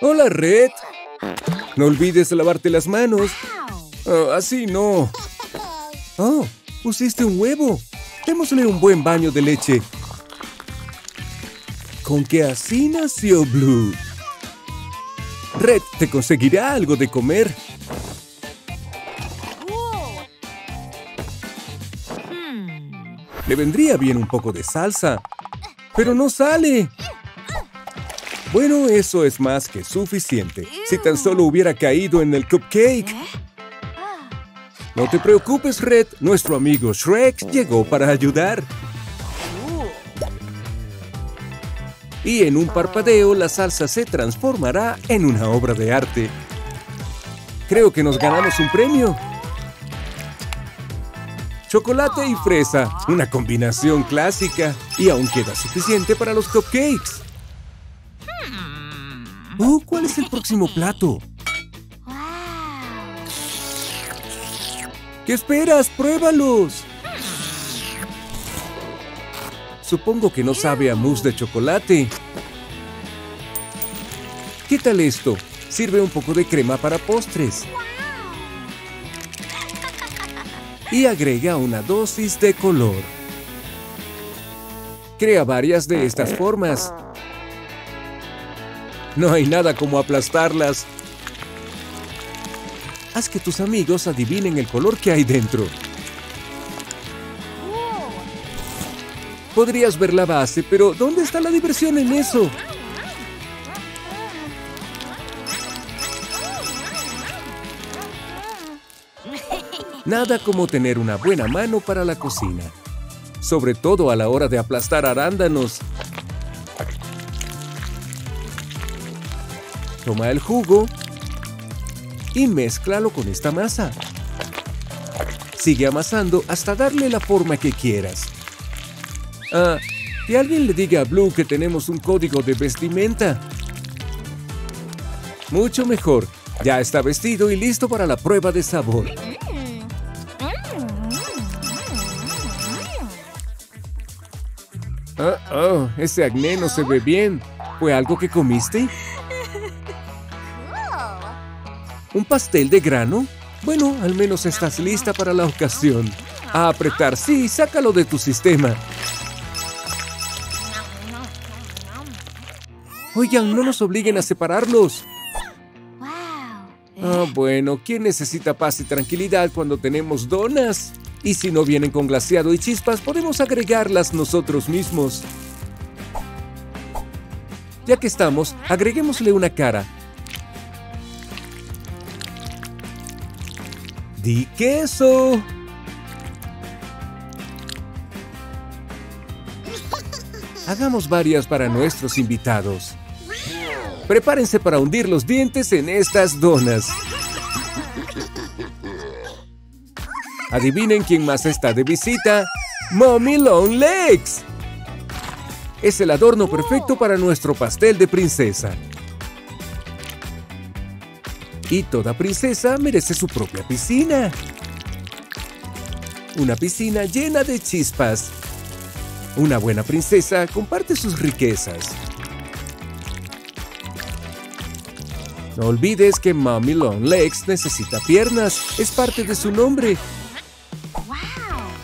Hola, Red. No olvides lavarte las manos. Oh, así no. Oh, pusiste un huevo. Démosle un buen baño de leche. Con que así nació Blue. Red te conseguirá algo de comer. Le vendría bien un poco de salsa. Pero no sale. Bueno, eso es más que suficiente. Si tan solo hubiera caído en el cupcake. No te preocupes, Red. Nuestro amigo Shrek llegó para ayudar. Y en un parpadeo la salsa se transformará en una obra de arte. Creo que nos ganamos un premio. Chocolate y fresa, una combinación clásica. Y aún queda suficiente para los cupcakes. Oh, ¿cuál es el próximo plato? ¿Qué esperas? ¡Pruébalos! Supongo que no sabe a mousse de chocolate. ¿Qué tal esto? Sirve un poco de crema para postres. Y agrega una dosis de color. Crea varias de estas formas. No hay nada como aplastarlas. Haz que tus amigos adivinen el color que hay dentro. Podrías ver la base, pero ¿dónde está la diversión en eso? Nada como tener una buena mano para la cocina. Sobre todo a la hora de aplastar arándanos. Toma el jugo y mézclalo con esta masa. Sigue amasando hasta darle la forma que quieras. Ah, que alguien le diga a Blue que tenemos un código de vestimenta. Mucho mejor. Ya está vestido y listo para la prueba de sabor. Oh, oh, ese acné no se ve bien. ¿Fue algo que comiste? ¿Un pastel de grano? Bueno, al menos estás lista para la ocasión. A apretar, sí, sácalo de tu sistema. Oigan, no nos obliguen a separarlos. Ah, bueno, ¿quién necesita paz y tranquilidad cuando tenemos donas? Y si no vienen con glaseado y chispas, podemos agregarlas nosotros mismos. Ya que estamos, agreguémosle una cara. ¡Di queso! Hagamos varias para nuestros invitados. Prepárense para hundir los dientes en estas donas. Adivinen quién más está de visita. ¡Mommy Long Legs! Es el adorno perfecto para nuestro pastel de princesa. Y toda princesa merece su propia piscina. Una piscina llena de chispas. Una buena princesa comparte sus riquezas. No olvides que Mommy Long Legs necesita piernas. Es parte de su nombre.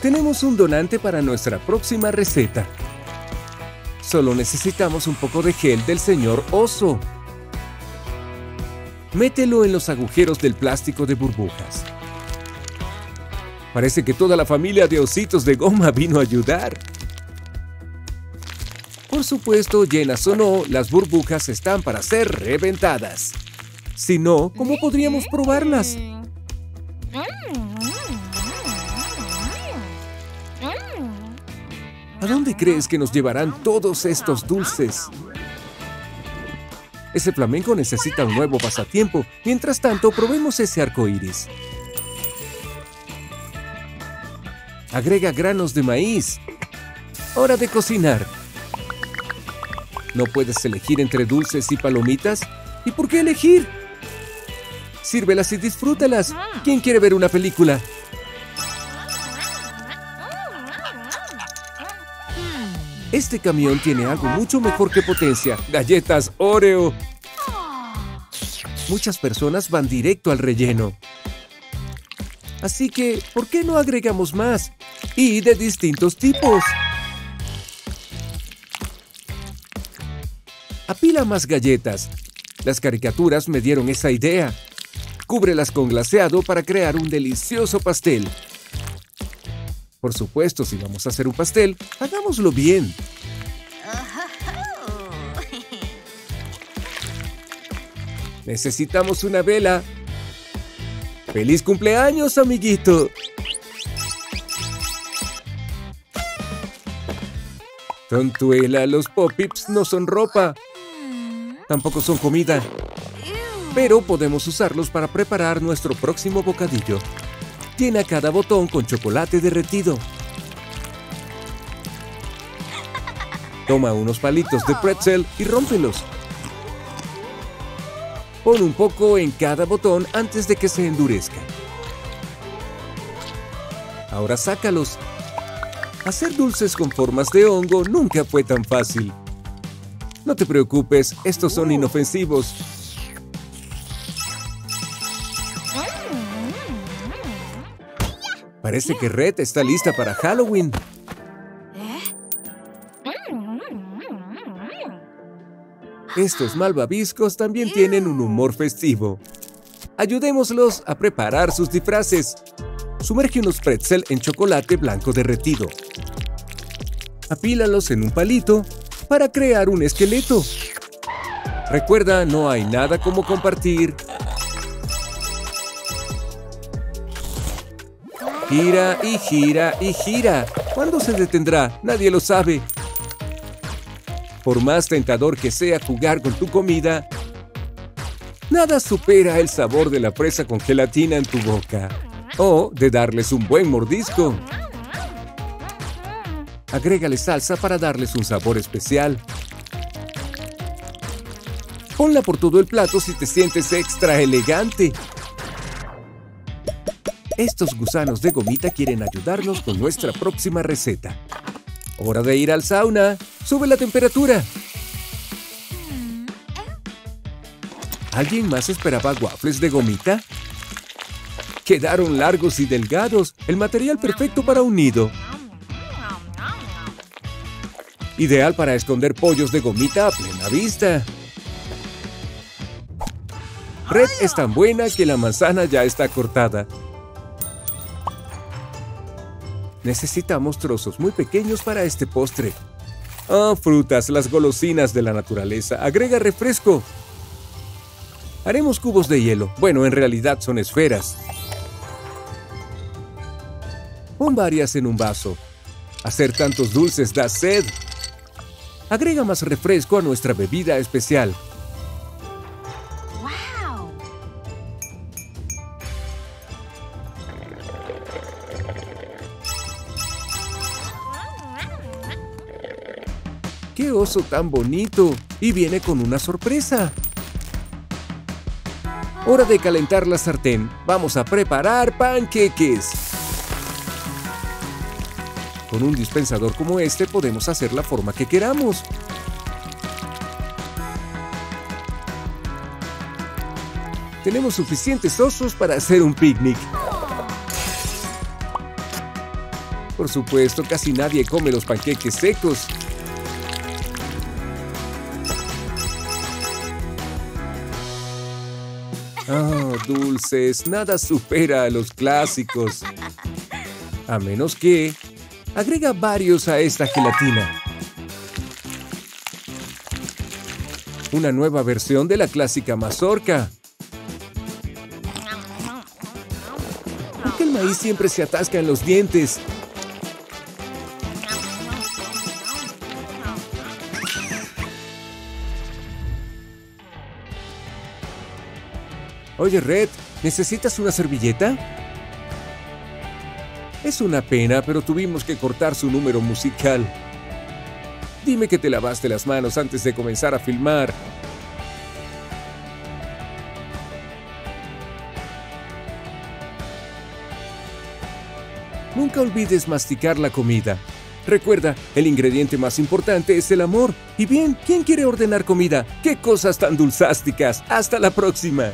Tenemos un donante para nuestra próxima receta. Solo necesitamos un poco de gel del señor oso. Mételo en los agujeros del plástico de burbujas. Parece que toda la familia de ositos de goma vino a ayudar. Por supuesto, llenas o no, las burbujas están para ser reventadas. Si no, ¿cómo podríamos probarlas? ¿A dónde crees que nos llevarán todos estos dulces? Ese flamenco necesita un nuevo pasatiempo. Mientras tanto, probemos ese arco iris. Agrega granos de maíz. Hora de cocinar. ¿No puedes elegir entre dulces y palomitas? ¿Y por qué elegir? Sírvelas y disfrútalas. ¿Quién quiere ver una película? Este camión tiene algo mucho mejor que potencia. Galletas Oreo. Muchas personas van directo al relleno. Así que, ¿por qué no agregamos más? Y de distintos tipos. Apila más galletas. Las caricaturas me dieron esa idea. Cúbrelas con glaseado para crear un delicioso pastel. Por supuesto, si vamos a hacer un pastel, hagámoslo bien. Necesitamos una vela. ¡Feliz cumpleaños, amiguito! Tontuela, los pop-ups no son ropa. Tampoco son comida. Pero podemos usarlos para preparar nuestro próximo bocadillo. Llena cada botón con chocolate derretido. Toma unos palitos de pretzel y rómpelos. Pon un poco en cada botón antes de que se endurezca. Ahora sácalos. Hacer dulces con formas de hongo nunca fue tan fácil. No te preocupes, estos son inofensivos. Parece que Red está lista para Halloween. Estos malvaviscos también tienen un humor festivo. Ayudémoslos a preparar sus disfraces. Sumerge unos pretzel en chocolate blanco derretido. Apílalos en un palito para crear un esqueleto. Recuerda, no hay nada como compartir. Gira y gira y gira. ¿Cuándo se detendrá? Nadie lo sabe. Por más tentador que sea jugar con tu comida, nada supera el sabor de la presa con gelatina en tu boca o de darles un buen mordisco. Agrégale salsa para darles un sabor especial. Ponla por todo el plato si te sientes extra elegante. Estos gusanos de gomita quieren ayudarnos con nuestra próxima receta. Hora de ir al sauna. Sube la temperatura. ¿Alguien más esperaba waffles de gomita? Quedaron largos y delgados, el material perfecto para un nido. Ideal para esconder pollos de gomita a plena vista. Red es tan buena que la manzana ya está cortada. Necesitamos trozos muy pequeños para este postre. Ah, frutas, las golosinas de la naturaleza. Agrega refresco. Haremos cubos de hielo. Bueno, en realidad son esferas. Pon varias en un vaso. Hacer tantos dulces da sed. Agrega más refresco a nuestra bebida especial. ¡Qué oso tan bonito! Y viene con una sorpresa. Hora de calentar la sartén. Vamos a preparar panqueques. Con un dispensador como este podemos hacer la forma que queramos. Tenemos suficientes osos para hacer un picnic. Por supuesto, casi nadie come los panqueques secos. Nada supera a los clásicos. A menos que agrega varios a esta gelatina. Una nueva versión de la clásica mazorca. ¿Por qué el maíz siempre se atasca en los dientes? Oye, Red, ¿necesitas una servilleta? Es una pena, pero tuvimos que cortar su número musical. Dime que te lavaste las manos antes de comenzar a filmar. Nunca olvides masticar la comida. Recuerda, el ingrediente más importante es el amor. Y bien, ¿quién quiere ordenar comida? ¡Qué cosas tan dulzásticas! ¡Hasta la próxima!